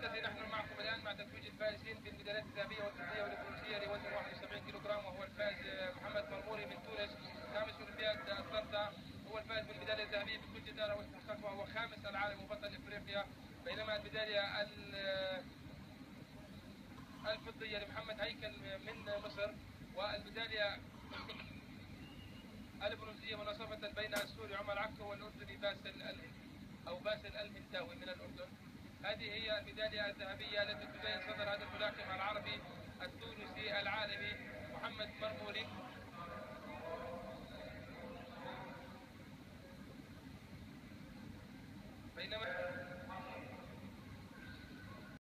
سادتي نحن معكم الآن مع تتويج الفائزين بالميداليات الذهبية والفضيه والبرونزيه لوزن 71 كيلو جرام وهو الفائز محمد مرموري من تونس. خامس أولمبياد اتلانتا هو الفائز بالميدالية الذهبية بكل جدارة واستحقاق وهو خامس العالم وبطل إفريقيا. بينما الميدالية الفضية لمحمد هيكل من مصر. والميدالية البرونزية مناصفة بين السوري عمر عكو والأردني باسل أو باسل المنتاوي من الأردن. هذه هي الميدالية الذهبية التي تبين صدر هذا الملاكم العربي التونسي العالمي محمد مرموري بينما